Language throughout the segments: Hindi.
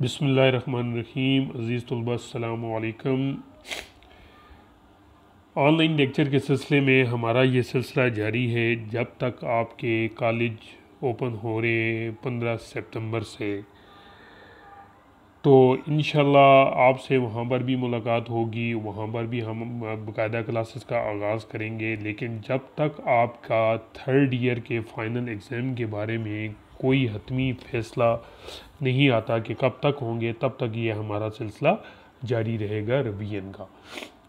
बिसमीम अज़ीज़ तलबाम ऑनलाइन लेक्चर के सिलसिले में हमारा ये सिलसिला जारी है, जब तक आपके कॉलेज ओपन हो रहे हैं पंद्रह सितंबर से। तो इन आपसे वहाँ पर भी मुलाकात होगी, वहाँ पर भी हम बाकायदा क्लासेस का आगाज़ करेंगे, लेकिन जब तक आपका थर्ड ईयर के फ़ाइनल एग्ज़ाम के बारे में कोई हतमी फ़ैसला नहीं आता कि कब तक होंगे, तब तक ये हमारा सिलसिला जारी रहेगा रवीन का।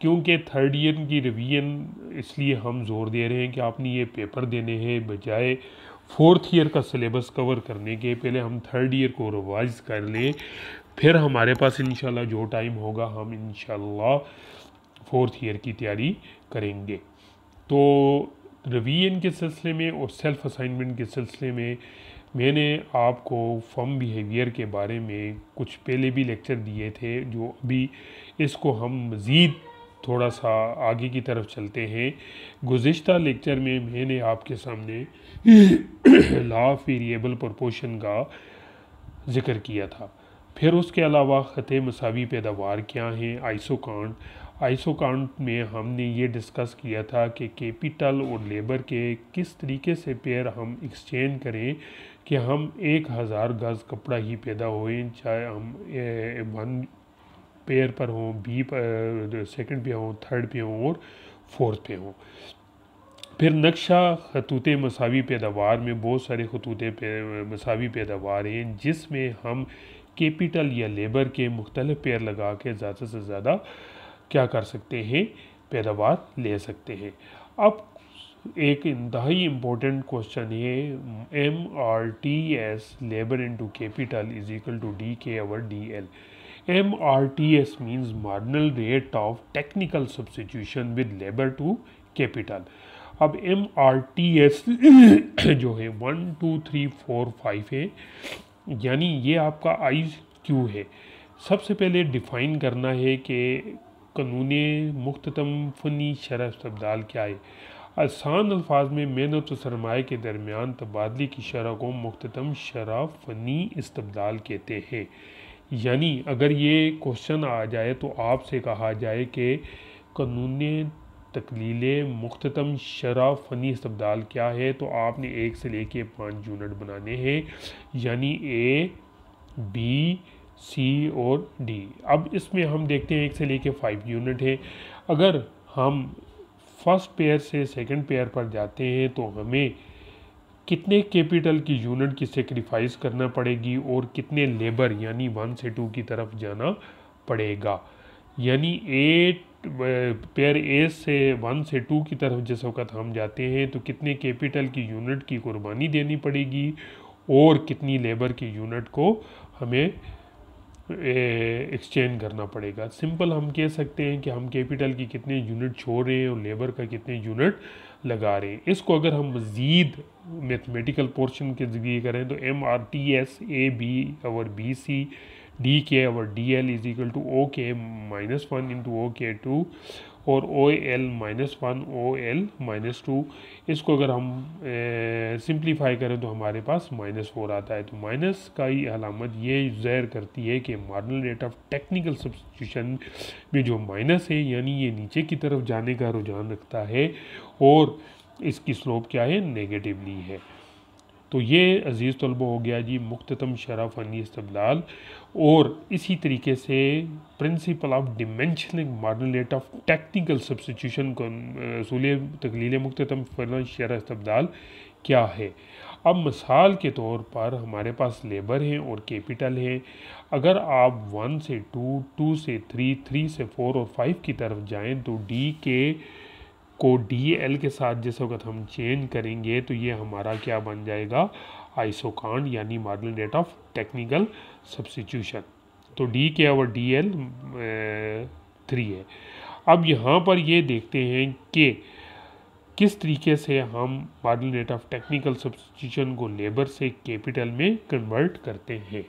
क्योंकि थर्ड ईयर की रिवीजन इसलिए हम ज़ोर दे रहे हैं कि आपने ये पेपर देने हैं, बजाय फोर्थ ईयर का सिलेबस कवर करने के, पहले हम थर्ड ईयर को रिवाइज कर लें, फिर हमारे पास इन जो टाइम होगा, हम इन फोर्थ ईयर की तैयारी करेंगे। तो रिवीजन के सिलसिले में और सेल्फ़ असाइनमेंट के सिलसिले में मैंने आपको फर्म बिहेवियर के बारे में कुछ पहले भी लेक्चर दिए थे, जो अभी इसको हम मज़ीद थोड़ा सा आगे की तरफ़ चलते हैं। गुज्त लेक्चर में मैंने आपके सामने लॉ वेरिएबल प्रपोशन का ज़िक्र किया था। फिर उसके अलावा ख़त मसावी पैदावार क्या हैं, आइसोकांड। आइसोकांट में हमने ये डिस्कस किया था कि कैपिटल और लेबर के किस तरीके से पेयर हम एक्सचेंज करें कि हम एक हज़ार गज़ कपड़ा ही पैदा हुए, चाहे हम वन पेयर पर हों, बी सेकंड पे हों, थर्ड पे हों और फोर्थ पे हों। फिर नक्शा खतूत मसावी पैदावार में बहुत सारे खतूत मसावी पैदावार हैं, जिसमें हम कैपिटल या लेबर के मुख्तलिफ़ पेयर लगा के ज़्यादा से ज़्यादा क्या कर सकते हैं, पैदावार ले सकते हैं। अब एक इंतहाई इम्पोर्टेंट क्वेश्चन है M R T S labour into capital is equal to D K over D L M R T S means marginal rate of technical substitution with labour to capital अब एम आर टी एस जो है one two three four five है, यानी ये आपका आई क्यू है? सबसे पहले डिफ़ाइन करना है कि कानून मुख्तम फ़नी शरफ इस्तबदाल क्या है? आसान अल्फाज में मेहनत और सरमाए के दरमियान तबादले की शरह को मुख्तम शरह फ़नी इस्तबदाल कहते हैं। यानी अगर ये क्वेश्चन आ जाए तो आपसे कहा जाए कि कानून तकलील मुख्तम शरह फ़नी इस्तबदाल क्या है तो आपने एक से लेके पाँच यूनिट बनाने हैं। यानी ए, बी, सी और डी। अब इसमें हम देखते हैं एक से लेके फाइव यूनिट है। अगर हम फ़र्स्ट पेयर से सेकंड पेयर पर जाते हैं तो हमें कितने कैपिटल की यूनिट की सेक्रीफाइस करना पड़ेगी और कितने लेबर यानी वन से टू की तरफ़ जाना पड़ेगा। यानी एट पेयर ए से वन से टू की तरफ़ जिस वक्त हम जाते हैं तो कितने कैपिटल की यूनिट की कुर्बानी देनी पड़ेगी और कितनी लेबर की यूनिट को हमें एक्सचेंज करना पड़ेगा। सिंपल हम कह सकते हैं कि हम कैपिटल की कितने यूनिट छोड़ रहे हैं और लेबर का कितने यूनिट लगा रहे हैं। इसको अगर हम मज़ीद मैथमेटिकल पोर्शन के ज़रिए करें तो M R T S A B और बी सी डी के और D L is equal to O K minus one into O K two और O L minus one O L minus two इसको अगर हम सिंप्लीफाई करें तो हमारे पास माइनस फोर आता है। तो माइनस का ही अलामत, ये जहर करती है कि marginal rate of technical substitution में जो माइनस है, यानी ये नीचे की तरफ़ जाने का रुझान रखता है और इसकी स्लोप क्या है? नेगेटिवली है। तो ये अज़ीज़ तलबा हो गया जी मुख्तम शरा फ़नी इस्तलाल और इसी तरीके से प्रिंसिपल ऑफ़ डिमेंशनिंग मॉडल रेट ऑफ़ टेक्निकल सब्सिट्यूशन असूल तकलील मुख्तम फ़न शरा इस्तलाल क्या है? अब मिसाल के तौर पर हमारे पास लेबर हैं और कैपिटल है। अगर आप वन से टू टू से थ्री थ्री से फोर और फाइव की तरफ़ जाएँ तो डी के को डी एल के साथ जिस वक्त हम चेंज करेंगे तो ये हमारा क्या बन जाएगा? आइसोकांड यानी मॉडल रेट ऑफ़ टेक्निकल सब्सिट्यूशन तो डी के और डी एल थ्री है। अब यहाँ पर ये देखते हैं कि किस तरीके से हम model rate of technical substitution को लेबर से कैपिटल में कन्वर्ट करते हैं।